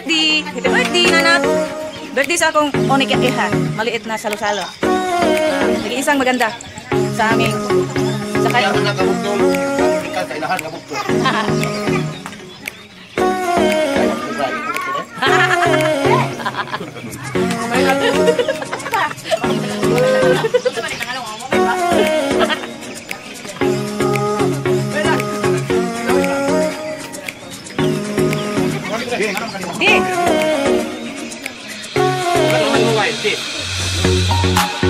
birthday! Happy birthday, nanak! Birthday sa akong onik iha. Maliit na salo-salo. Uh, nag-iisang maganda sa aming sa Kaya kanya. mo na kabugtol. Ikaw sa ilahan で、考えて。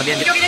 correspondiente.